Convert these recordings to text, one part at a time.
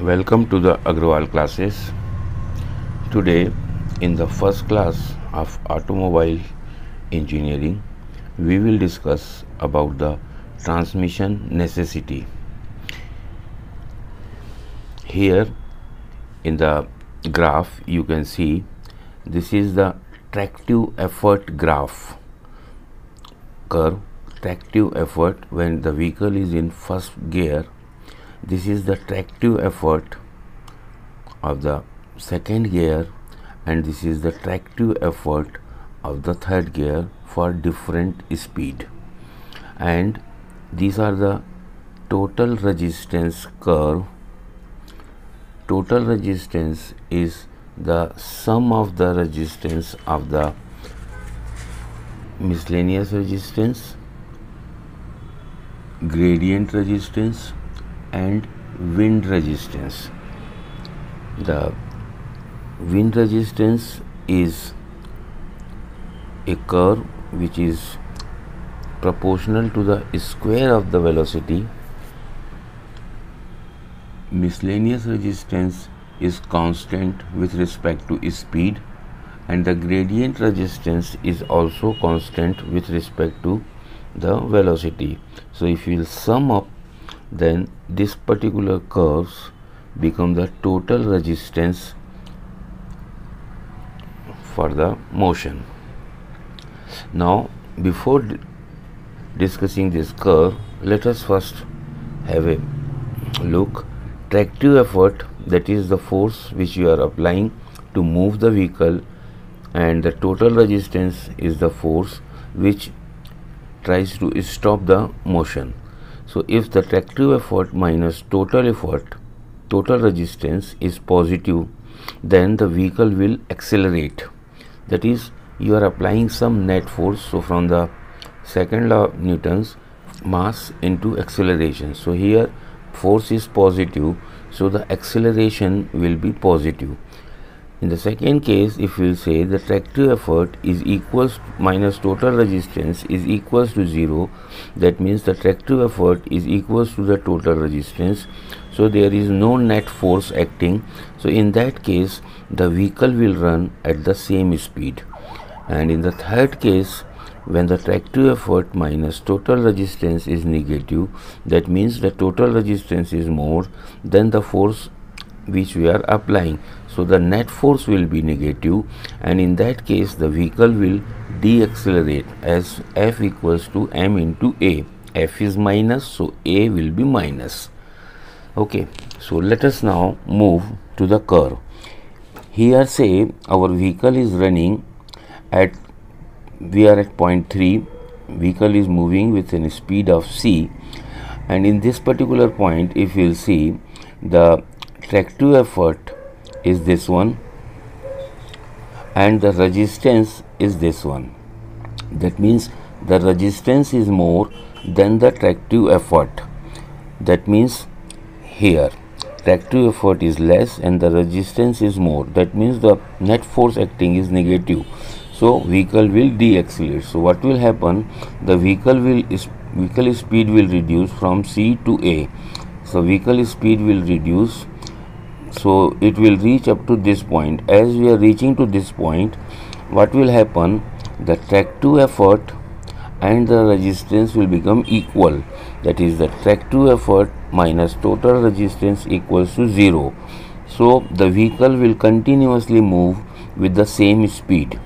Welcome to the Agrawal classes. Today, in the first class of automobile engineering, we will discuss about the transmission necessity. Here, in the graph, you can see this is the tractive effort graph curve. Tractive effort when the vehicle is in first gear this is the tractive effort of the second gear and this is the tractive effort of the third gear for different speed. And these are the total resistance curve. Total resistance is the sum of the resistance of the miscellaneous resistance gradient resistance and wind resistance. The wind resistance is a curve which is proportional to the square of the velocity. Miscellaneous resistance is constant with respect to speed and the gradient resistance is also constant with respect to the velocity. So if you sum up then this particular curves become the total resistance for the motion. Now before discussing this curve let us first have a look tractive effort that is the force which you are applying to move the vehicle and the total resistance is the force which tries to stop the motion so if the tractive effort minus total effort, total resistance is positive, then the vehicle will accelerate. That is, you are applying some net force. So from the second law of Newton's, mass into acceleration. So here force is positive, so the acceleration will be positive. In the second case, if we say the tractive effort is equals minus total resistance is equals to 0, that means the tractive effort is equals to the total resistance. So there is no net force acting. So in that case, the vehicle will run at the same speed. And in the third case, when the tractive effort minus total resistance is negative, that means the total resistance is more than the force which we are applying so the net force will be negative and in that case the vehicle will deaccelerate as f equals to m into a. F is minus so a will be minus. Okay so let us now move to the curve. Here say our vehicle is running at we are at point 3 vehicle is moving with a speed of c. And in this particular point if you will see the tractive effort is this one and the resistance is this one. That means the resistance is more than the tractive effort. That means here tractive effort is less and the resistance is more. That means the net force acting is negative. So vehicle will deaccelerate. So what will happen? The vehicle will vehicle speed will reduce from c to a. So vehicle speed will reduce so it will reach up to this point. As we are reaching to this point what will happen? The tractive effort and the resistance will become equal. That is the tractive effort minus total resistance equals to 0 so the vehicle will continuously move with the same speed.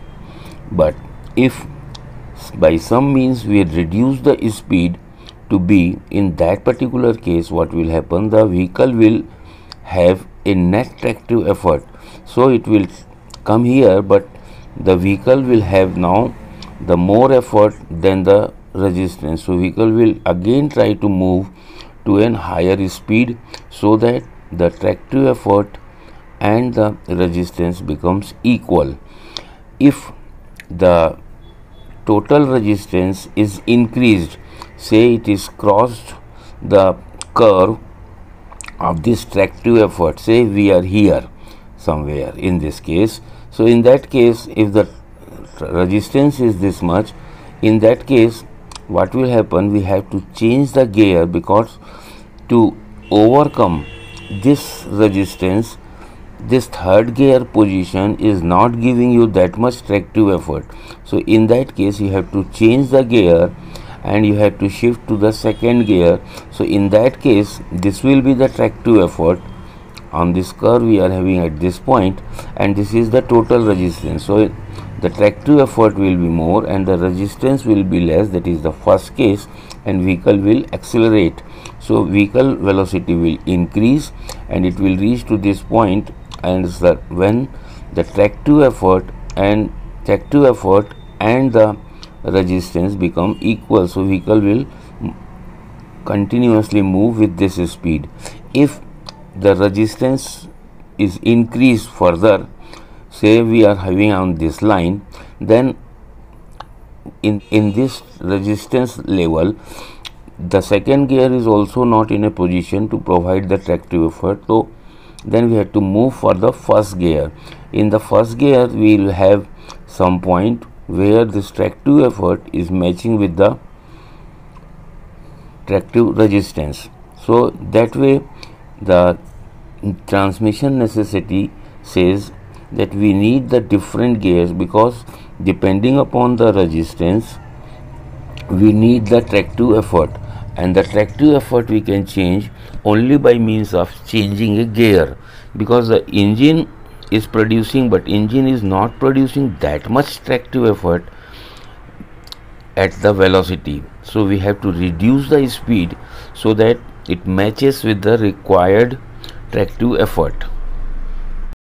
But if by some means we reduce the speed to be in that particular case what will happen? The vehicle will have a net tractive effort. So it will come here but the vehicle will have now the more effort than the resistance. So vehicle will again try to move to an higher speed so that the tractive effort and the resistance becomes equal. If the total resistance is increased say it is crossed the curve of this tractive effort say we are here somewhere in this case. So in that case if the resistance is this much in that case what will happen we have to change the gear because to overcome this resistance this third gear position is not giving you that much tractive effort. So in that case you have to change the gear and you have to shift to the second gear. So in that case this will be the tractive effort. On this curve we are having at this point and this is the total resistance. So the tractive effort will be more and the resistance will be less. That is the first case and vehicle will accelerate. So vehicle velocity will increase and it will reach to this point. And when the tractive effort and tractive effort and the resistance become equal so vehicle will continuously move with this speed. If the resistance is increased further say we are having on this line then in in this resistance level the second gear is also not in a position to provide the tractive effort so then we have to move for the first gear. In the first gear we will have some point where this tractive effort is matching with the tractive resistance. So that way the transmission necessity says that we need the different gears because depending upon the resistance we need the tractive effort. And the tractive effort we can change only by means of changing a gear because the engine is producing but engine is not producing that much tractive effort at the velocity. So we have to reduce the speed so that it matches with the required tractive effort